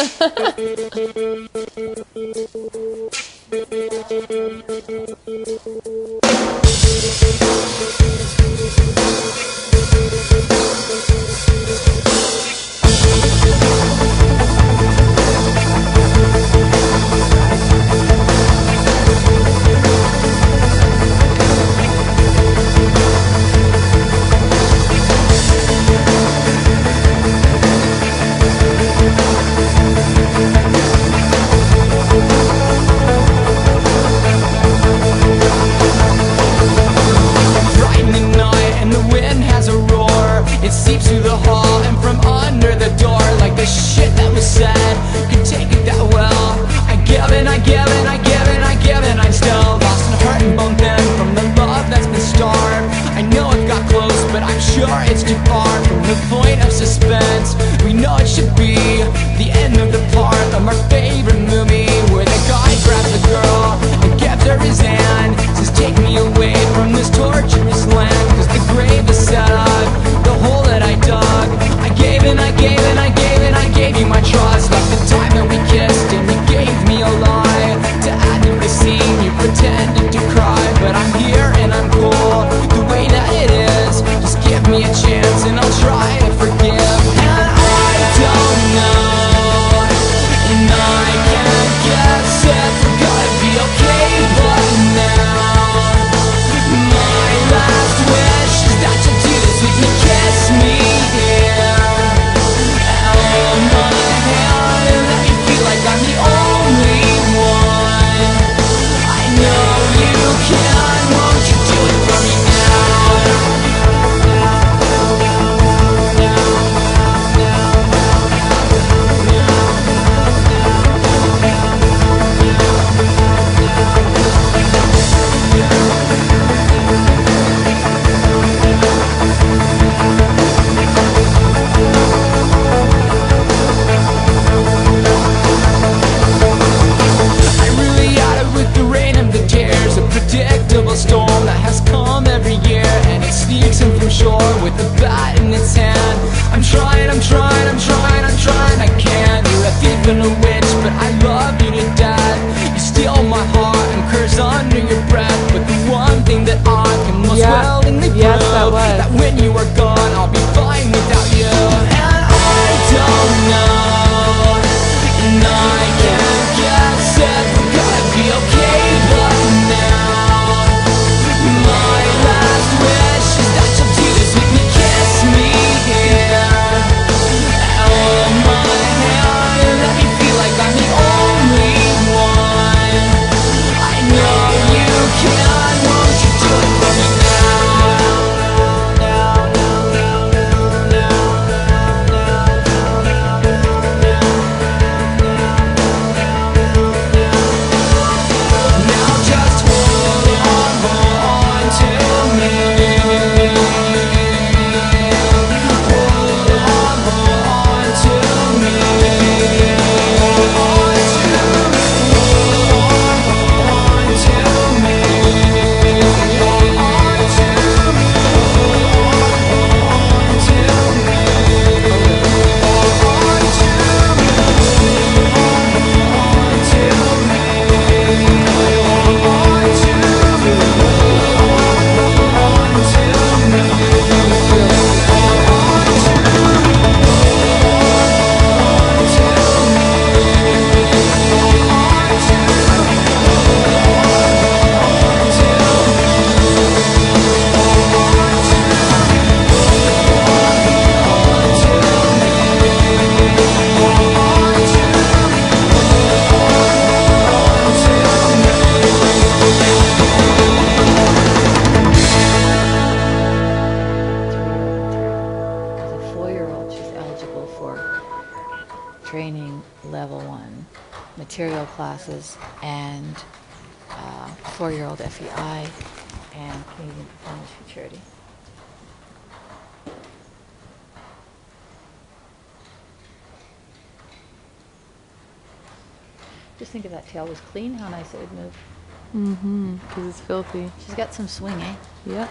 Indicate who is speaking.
Speaker 1: Thank you. a roar. It seeps through the hall and from under the door Like the shit that was said. You. than a witch, but I love you to death You steal my heart and curse under your breath But the one thing that I can most
Speaker 2: yeah.
Speaker 1: well
Speaker 2: in
Speaker 1: the yes,
Speaker 2: that, was.
Speaker 1: that when you
Speaker 3: level one material classes and uh, four-year-old FEI and Canadian Performance Futurity. Just think if that tail was clean, how nice it would move.
Speaker 2: Mm-hmm, because it's filthy.
Speaker 3: She's got some swing, eh?
Speaker 2: Yep.